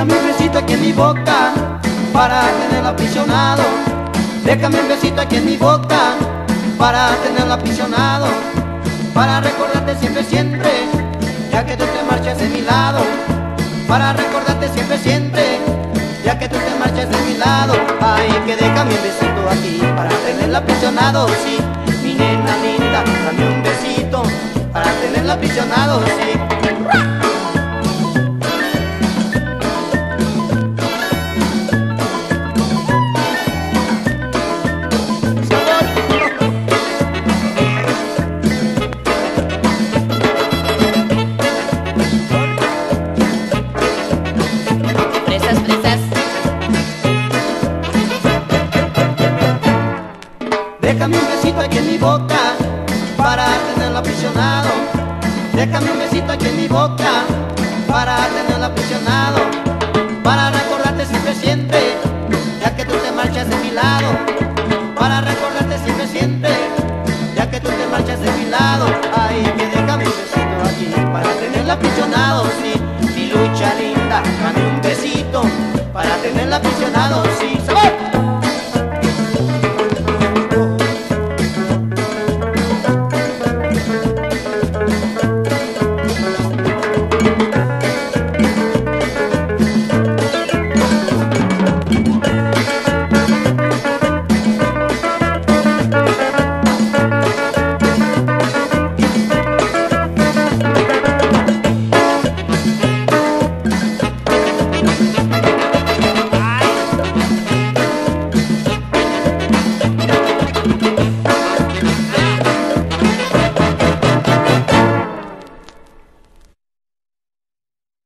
Déjame un besito aquí en mi boca para tenerlo aprisionado. Déjame un besito aquí en mi boca para tenerlo aprisionado. Para recordarte siempre, siempre, ya que tú te marchas de mi lado. Para recordarte siempre, siempre, ya que tú te marchas de mi lado. Ay, que déjame un besito aquí para tenerlo aprisionado, sí. Mi nena linda, dame un besito para tenerlo aprisionado, sí. Déjame un besito aquí en mi boca para tenerlo aprisionado. Déjame un besito aquí en mi boca para tenerlo aprisionado. Para recordarte siempre, siempre, ya que tú te marchas de mi lado. Para recordarte siempre, siempre, ya que tú te marchas de mi lado. Ay, que déjame un besito aquí para tenerlo aprisionado, sí. Mi lucha linda, dame un besito para tenerlo aprisionado.